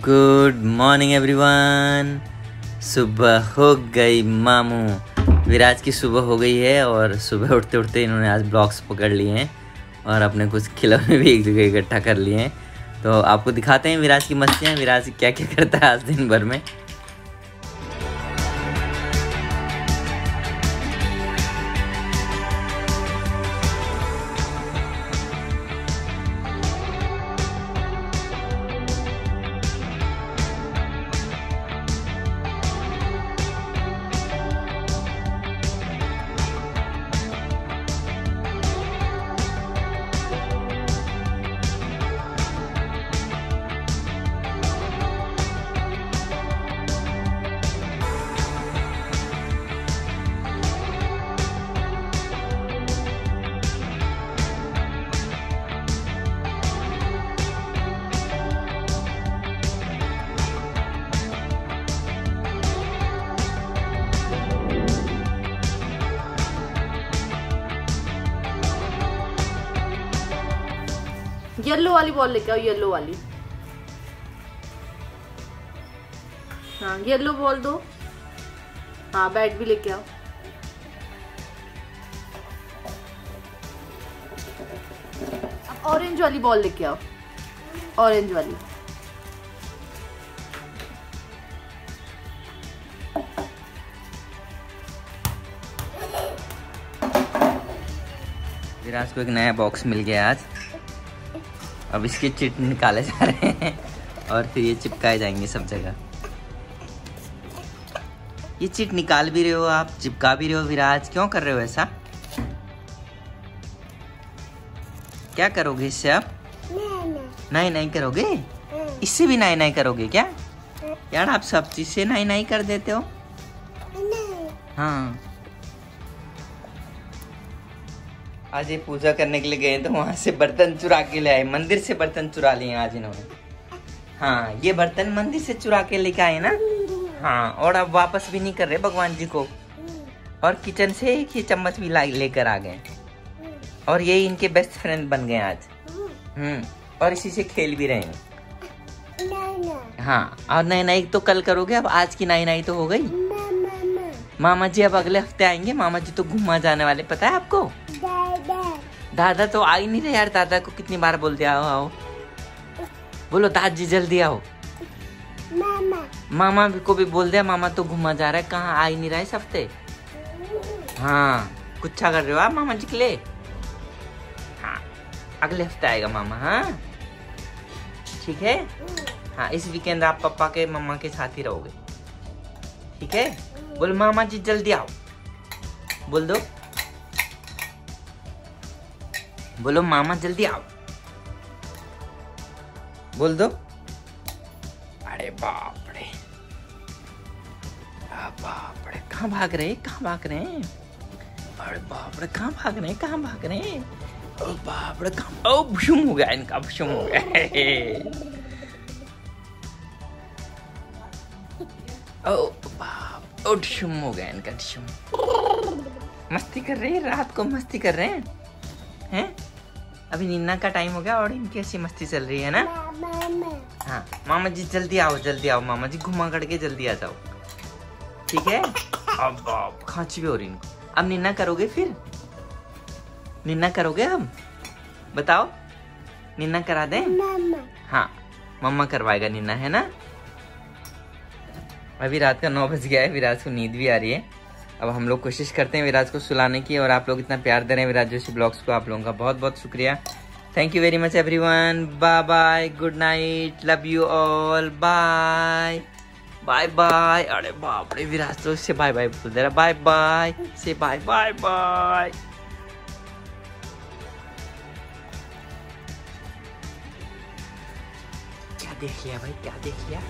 Good morning everyone सुबह हो गई, मामू। विराज की सुबह हो गई है और सुबह उठते उठते इन्होंने आज ब्लॉग्स पकड़ लिए हैं और अपने कुछ खिलौने भी एक जगह इकट्ठा कर लिए हैं। तो आपको दिखाते हैं विराज की मस्तियाँ। विराज क्या क्या करता है आज दिन भर में? येलो वाली बॉल लेके आओ येलो वाली। हाँ येलो बॉल दो। हाँ बैट भी लेके आओ। ऑरेंज वाली बॉल लेके आओ। ऑरेंज वाली। विराज को एक नया बॉक्स मिल गया आज। अब इसके चिट निकाले जा रहे हैं। और फिर ये चिपकाए जाएँगे सब जगह। ये चिट निकाल भी रहे हो आप चिपका भी रहे हो विराज। क्यों कर रहे हो ऐसा? क्या करोगे इससे आप? नहीं नहीं करोगे? इससे भी नहीं नहीं करोगे क्या? यार आप सब चीज़ से नहीं नहीं कर देते हो। हाँ। आज ये पूजा करने के लिए गए तो वहाँ से बर्तन चुरा के ले आए मंदिर से बर्तन चुरा लिए आज इन्होंने। हाँ ये बर्तन मंदिर से चुरा के लेके आए ना? हाँ और अब वापस भी नहीं कर रहे भगवान जी को। और किचन से एक ही चम्मच भी ला लेकर आ गए। और ये इनके बेस्ट फ्रेंड बन गए आज। हम्म और इसी से खेल भी रहे हैं। हाँ और नई नई तो कल करोगे अब आज की नई नई तो हो गई। मामा जी अब अगले हफ़्ते आएँगे मामा जी तो घुमा जाने वाले पता है आपको? दादा तो आ ही नहीं रहे यार दादा को कितनी बार बोल दिया आओ बोलो दादी जल्दी आओ। मामा। मामा को भी बोल दिया मामा तो घुमा जा रहा है कहाँ आ ही नहीं रहा है इस हफ़्ते? हाँ गुच्छा कर रहे हो आप मामा जी के लिए? हाँ अगले हफ़्ते आएगा मामा हाँ? ठीक है? हाँ इस वीकेंड आप पापा के मम्मा के साथ ही रहोगे। ठीक है? बोल मामा जी जल्दी आओ। बोल दो। बोलो, मामा, जल्दी आओ। बोल दो। अरे बाप रे बाप रे कहाँ भाग रहे कहाँ भाग रहे अरे बाप रे कहाँ भाग रहे कहाँ भाग रहे ओ बाप रे कहाँ ओ, भुशुम हो गया इनका, भुशुम हो गया। ओ बाप, ओ हो गया इनका मस्ती कर रहे हैं? रात को मस्ती कर रहे हैं? हैं? अभी नीना का टाइम हो गया और इनकी ऐसी मस्ती चल रही है ना? हाँ मामा जी जल्दी आओ जल्दी आओ मामा जी घुमा करके जल्दी आ जाओ। ठीक है? अब अब खांची भी हो रही इनको। अब नीना करोगे फिर? नीना करोगे अब बताओ। नीना करा दें? हाँ मम्मा करवाएगा नीना है ना? अभी रात का नौ बज गया है विराज को नींद भी आ रही है। अब हम लोग कोशिश करते हैं विराज को सुलाने की और आप लोग इतना प्यार दे रहे हैं विराज जोशी ब्लॉग्स को, आप लोगों का बहुत बहुत शुक्रिया। Thank you very much everyone bye bye good night love you all bye bye bye अरे बाप रे, विराज तो से बाय बाय बोल दे रहा। बाय बाय से बाय बाय बाय क्या देख लिया भाई? क्या देख लिया?